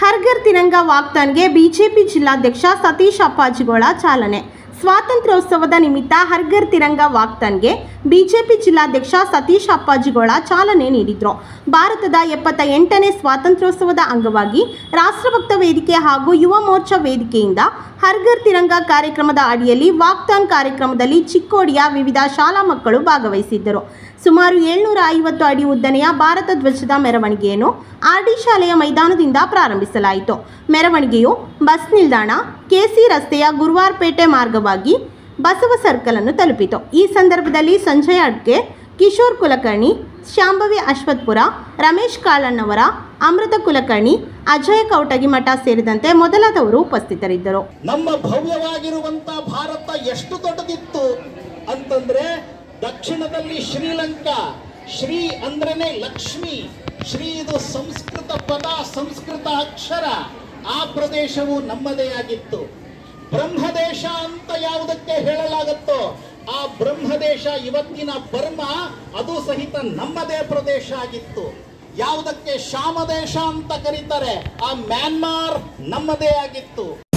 ಹರ್ಗರ್ Tiranga ವಾಕ್ತಾನ್ಗೆ BJP ಜಿಲ್ಲಾಧ್ಯಕ್ಷ ಸತೀಶ್ ಅಪ್ಪಾಜಿಗೋಳ ಚಾಲನೆ. ಸ್ವಾತಂತ್ರ್ಯೋತ್ಸವದ ನಿಮಿತ್ತ ಹರ್ಗರ್ ತಿರಂಗ ವಾಕ್ತಾನ್ಗೆ ಬಿಜೆಪಿ ಜಿಲ್ಲಾಧ್ಯಕ್ಷ ಸತೀಶ್ ಅಪ್ಪಾಜಿಗೋಳ ಚಾಲನೆ ನೀಡಿದರು. ಭಾರತದ ಎಪ್ಪತ್ತ ಎಂಟನೇ ಸ್ವಾತಂತ್ರ್ಯೋತ್ಸವದ ಅಂಗವಾಗಿ ರಾಷ್ಟ್ರಭಕ್ತ ವೇದಿಕೆ ಹಾಗೂ ಯುವ ಮೋರ್ಚಾ ವೇದಿಕೆಯಿಂದ ಹರ್ಗರ್ ತಿರಂಗ ಕಾರ್ಯಕ್ರಮದ ಅಡಿಯಲ್ಲಿ ವಾಕ್ತಾನ್ ಕಾರ್ಯಕ್ರಮದಲ್ಲಿ ಚಿಕ್ಕೋಡಿಯ ವಿವಿಧ ಶಾಲಾ ಮಕ್ಕಳು ಭಾಗವಹಿಸಿದ್ದರು. ಸುಮಾರು ಏಳ್ನೂರ ಐವತ್ತು ಅಡಿ ಉದ್ದನೆಯ ಭಾರತ ಧ್ವಜದ ಮೆರವಣಿಗೆಯನ್ನು ಆರ್ ಡಿ ಶಾಲೆಯ ಮೈದಾನದಿಂದ ಪ್ರಾರಂಭಿಸಲಾಯಿತು. ಮೆರವಣಿಗೆಯು ಬಸ್ ನಿಲ್ದಾಣ, ಕೆಸಿ ರಸ್ತೆಯ ಗುರುವಾರಪೇಟೆ ಮಾರ್ಗವಾಗಿ ಬಸವ ಸರ್ಕಲ್ ಅನ್ನು ತಲುಪಿತು. ಈ ಸಂದರ್ಭದಲ್ಲಿ ಸಂಜಯ್ ಅಡ್ಕೆ ಕಿಶೋರ್ ಕುಲಕರ್ಣಿ, ಶಾಂಭವಿ ಅಶ್ವತ್ಪುರ, ರಮೇಶ್ ಕಾಳಣ್ಣವರ, ಅಮೃತ ಕುಲಕರ್ಣಿ, ಅಜಯ ಕೌಟಗಿ ಮಠ ಸೇರಿದಂತೆ ಮೊದಲಾದವರು ಉಪಸ್ಥಿತರಿದ್ದರು. ನಮ್ಮ ಭವ್ಯವಾಗಿರುವಂತಹ ಭಾರತ ಎಷ್ಟು ದೊಡ್ಡದಿತ್ತು ಅಂತಂದ್ರೆ ದಕ್ಷಿಣದಲ್ಲಿ ಶ್ರೀಲಂಕಾ, ಶ್ರೀ ಅಂದ್ರೇನೆ ಲಕ್ಷ್ಮಿ, ಶ್ರೀ ಇದು ಸಂಸ್ಕೃತ ಪದ, ಸಂಸ್ಕೃತ ಅಕ್ಷರ. ಆ ಪ್ರದೇಶವು ನಮ್ಮದೇ ಆಗಿತ್ತು. ಬ್ರಹ್ಮದೇಶ ಅಂತ ಯಾವುದಕ್ಕೆ ಹೇಳಲಾಗುತ್ತೋ, ಆ ಬ್ರಹ್ಮದೇಶ ಇವತ್ತಿನ ಬರ್ಮ, ಅದು ಸಹಿತ ನಮ್ಮದೇ ಪ್ರದೇಶ ಆಗಿತ್ತು. ಯಾವುದಕ್ಕೆ ಶಾಮದೇಶ ಅಂತ ಕರೀತಾರೆ, ಆ ಮ್ಯಾನ್ಮಾರ್ ನಮ್ಮದೇ ಆಗಿತ್ತು.